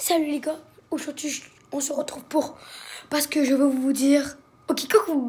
Salut les gars, aujourd'hui on se retrouve pour... Parce que je veux vous dire... Ok, coucou,